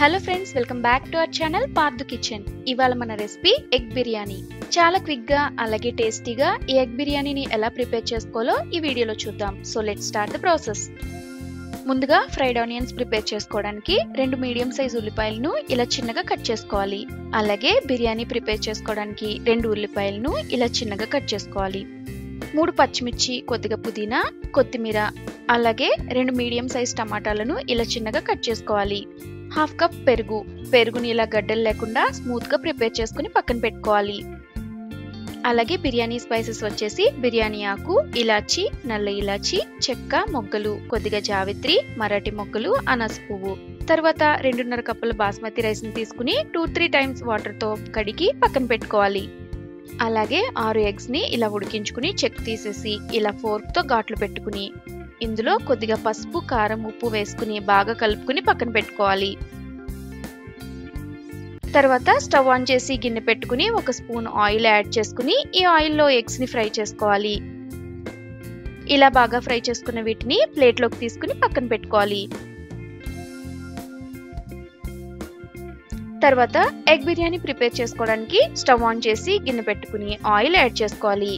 Hello friends welcome back to our channel Pardhu kitchen ఇవాళ మన recipe egg biryani చాలా క్విక్గా అలాగే టేస్టీగా ఈ ఎగ్ బిర్యానీని ఎలా ప్రిపేర్ చేసుకోవాలో ఈ వీడియోలో చూద్దాం. So let start the process ముందుగా ఫ్రైడ్ ఆనియన్స్ ప్రిపేర్ చేసుకోవడానికి రెండు మీడియం సైజ్ ఉల్లిపాయలను ఇలా చిన్నగా కట్ చేసుకోవాలి. అలాగే బిర్యానీ ప్రిపేర్ చేసుకోవడానికి రెండు ఉల్లిపాయలను ఇలా చిన్నగా కట్ చేసుకోవాలి. మూడు పచ్చిమిర్చి కొద్దిగా పుదీనా కొత్తిమీర అలాగే రెండు మీడియం సైజ్ టమాటాలను ఇలా చిన్నగా కట్ చేసుకోవాలి. హాఫ్ కప్ పెరుగు. పెరుగుని ఇలా గడ్డలు లేకుండా స్మూత్గా ప్రిపేర్ చేసుకుని పక్కన పెట్టుకోవాలి. అలాగే బిర్యానీ స్పైసెస్ వచ్చేసి బిర్యానీ ఆకు ఇలాచి నల్ల ఇలాచి చెక్క మొగ్గలు కొద్దిగా జావిత్రి మరాఠీ మొగ్గలు అనస పువ్వు. తర్వాత రెండున్నర కప్పుల బాస్మతి రైస్ని తీసుకుని టూ త్రీ టైమ్స్ వాటర్తో కడిగి పక్కన పెట్టుకోవాలి. అలాగే ఆరు ఎగ్స్ని ఇలా ఉడికించుకుని చెక్ తీసేసి ఇలా ఫోర్క్తో ఘాట్లు పెట్టుకుని ఇందులో కొద్దిగా పసుపు కారం ఉప్పు వేసుకుని బాగా కలుపుకుని పక్కన పెట్టుకోవాలి. తర్వాత స్టవ్ ఆన్ చేసి గిన్నె పెట్టుకుని ఒక స్పూన్ ఆయిల్ యాడ్ చేసుకుని ఈ ఆయిల్లో ఎగ్స్ని ఫ్రై చేసుకోవాలి. ఇలా బాగా ఫ్రై చేసుకున్న వీటిని ప్లేట్లోకి తీసుకుని పక్కన పెట్టుకోవాలి. తర్వాత ఎగ్ బిర్యానీ ప్రిపేర్ చేసుకోవడానికి స్టవ్ ఆన్ చేసి గిన్నె పెట్టుకుని ఆయిల్ యాడ్ చేసుకోవాలి.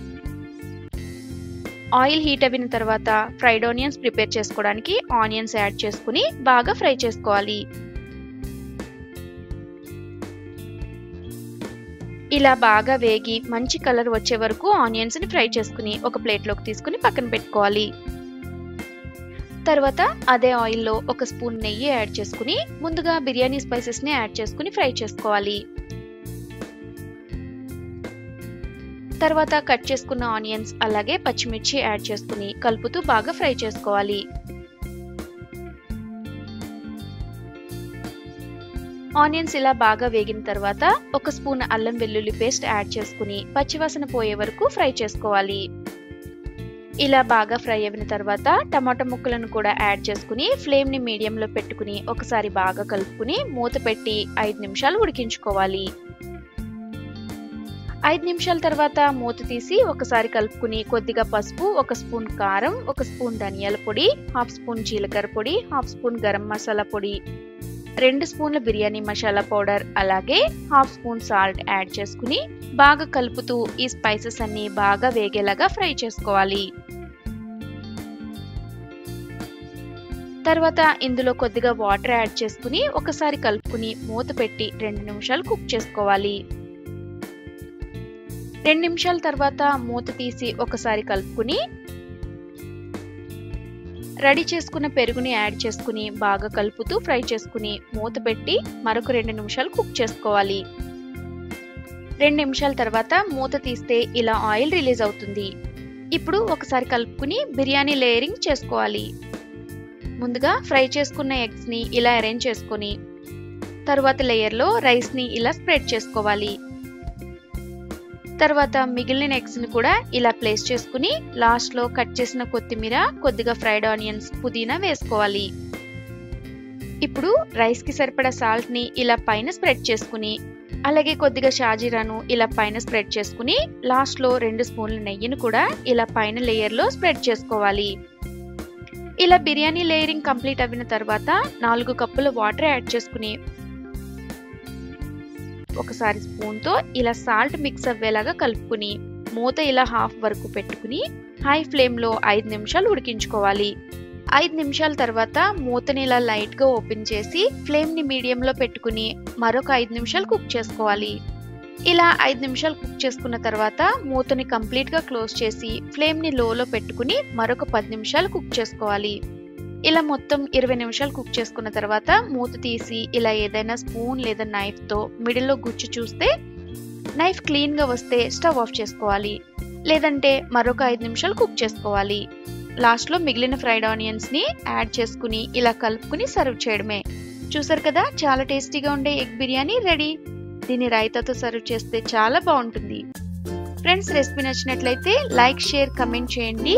ఆయిల్ హీట్ అయిన తర్వాత ఫ్రైడ్ ఆనియన్స్ ప్రిపేర్ చేసుకోవడానికి ఆనియన్స్ యాడ్ చేసుకుని బాగా ఫ్రై చేసుకోవాలి. ఇలా బాగా వేగి మంచి కలర్ వచ్చే వరకు ఆనియన్స్ని ఫ్రై చేసుకుని ఒక ప్లేట్లోకి తీసుకుని పక్కన పెట్టుకోవాలి. తర్వాత అదే ఆయిల్లో ఒక స్పూన్ నెయ్యి యాడ్ చేసుకుని ముందుగా బిర్యానీ స్పైసెస్ని యాడ్ చేసుకుని ఫ్రై చేసుకోవాలి. తర్వాత కట్ చేసుకున్న ఆనియన్స్ అలాగే పచ్చిమిర్చి యాడ్ చేసుకుని కలుపుతూ బాగా ఫ్రై చేసుకోవాలి. ఆనియన్స్ ఇలా బాగా వేగిన తర్వాత ఒక స్పూన్ అల్లం వెల్లుల్లి పేస్ట్ యాడ్ చేసుకుని పచ్చివాసన పోయే వరకు ఫ్రై చేసుకోవాలి. ఇలా బాగా ఫ్రై అయిన తర్వాత టమాటా ముక్కలను కూడా యాడ్ చేసుకుని ఫ్లేమ్ని మీడియంలో పెట్టుకుని ఒకసారి బాగా కలుపుకుని మూత పెట్టి ఐదు నిమిషాలు ఉడికించుకోవాలి. ఐదు నిమిషాల తర్వాత మూత తీసి ఒకసారి కలుపుకుని కొద్దిగా పసుపు ఒక స్పూన్ కారం ఒక స్పూన్ ధనియాల పొడి హాఫ్ స్పూన్ జీలకర్ర పొడి హాఫ్ స్పూన్ గరం మసాలా పొడి రెండు స్పూన్ల బిర్యానీ మసాలా పౌడర్ అలాగే హాఫ్ స్పూన్ సాల్ట్ యాడ్ చేసుకుని బాగా కలుపుతూ ఈ స్పైసెస్ అన్ని బాగా వేగేలాగా ఫ్రై చేసుకోవాలి. తర్వాత ఇందులో కొద్దిగా వాటర్ యాడ్ చేసుకుని ఒకసారి కలుపుకుని మూత పెట్టి రెండు నిమిషాలు కుక్ చేసుకోవాలి. రెండు నిమిషాల తర్వాత మూత తీసి ఒకసారి కలుపుకుని రెడీ చేసుకున్న పెరుగుని యాడ్ చేసుకుని బాగా కలుపుతూ ఫ్రై చేసుకుని మూత పెట్టి మరొక రెండు నిమిషాలు కుక్ చేసుకోవాలి. రెండు నిమిషాల తర్వాత మూత తీస్తే ఇలా ఆయిల్ రిలీజ్ అవుతుంది. ఇప్పుడు ఒకసారి కలుపుకుని బిర్యానీ లేయరింగ్ చేసుకోవాలి. ముందుగా ఫ్రై చేసుకున్న ఎగ్స్ని ఇలా అరేంజ్ చేసుకొని తర్వాత లేయర్లో రైస్ని ఇలా స్ప్రెడ్ చేసుకోవాలి. తర్వాత మిగిలిన ఎగ్స్ని కూడా ఇలా ప్లేస్ చేసుకుని లాస్ట్లో కట్ చేసిన కొత్తిమీర కొద్దిగా ఫ్రైడ్ ఆనియన్స్ పుదీనా వేసుకోవాలి. ఇప్పుడు రైస్కి సరిపడా సాల్ట్ని ఇలా పైన స్ప్రెడ్ చేసుకుని అలాగే కొద్దిగా షాజీరాను ఇలా పైన స్ప్రెడ్ చేసుకుని లాస్ట్లో రెండు స్పూన్ల నెయ్యిని కూడా ఇలా పైన లేయర్లో స్ప్రెడ్ చేసుకోవాలి. ఇలా బిర్యానీ లేయరింగ్ కంప్లీట్ అయిన తర్వాత నాలుగు కప్పుల వాటర్ యాడ్ చేసుకుని ఒకసారి స్పూన్తో ఇలా సాల్ట్ మిక్స్ అవ్వేలాగా కలుపుకుని మూత ఇలా హాఫ్ వరకు పెట్టుకుని హై ఫ్లేమ్లో ఐదు నిమిషాలు ఉడికించుకోవాలి. ఐదు నిమిషాల తర్వాత మూతని ఇలా లైట్గా ఓపెన్ చేసి ఫ్లేమ్ని మీడియంలో పెట్టుకుని మరొక ఐదు నిమిషాలు కుక్ చేసుకోవాలి. ఇలా ఐదు నిమిషాలు కుక్ చేసుకున్న తర్వాత మూతని కంప్లీట్గా క్లోజ్ చేసి ఫ్లేమ్ని లోలో పెట్టుకుని మరొక పది నిమిషాలు కుక్ చేసుకోవాలి. ఇలా మొత్తం ఇరవై నిమిషాలు కుక్ చేసుకున్న తర్వాత మూత తీసి ఇలా ఏదైనా స్పూన్ లేదా నైఫ్తో మిడిల్లో గుచ్చి చూస్తే నైఫ్ క్లీన్గా వస్తే స్టవ్ ఆఫ్ చేసుకోవాలి. లేదంటే మరొక ఐదు నిమిషాలు కుక్ చేసుకోవాలి. లాస్ట్లో మిగిలిన ఫ్రైడ్ ఆనియన్స్ని యాడ్ చేసుకుని ఇలా కలుపుకుని సర్వ్ చేయడమే. చూసారు కదా చాలా టేస్టీగా ఉండే ఎగ్ బిర్యానీ రెడీ. దీన్ని రైతాతో సర్వ్ చేస్తే చాలా బాగుంటుంది. ఫ్రెండ్స్ రెసిపీ నచ్చినట్లయితే లైక్ షేర్ కమెంట్ చేయండి.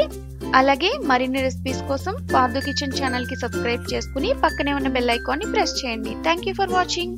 అలాగే మరిన్ని రెసిపీస్ కోసం పార్దు కిచెన్ ఛానల్కి సబ్స్క్రైబ్ చేసుకుని పక్కనే ఉన్న బెల్ ఐకాన్ని ప్రెస్ చేయండి. Thank you for watching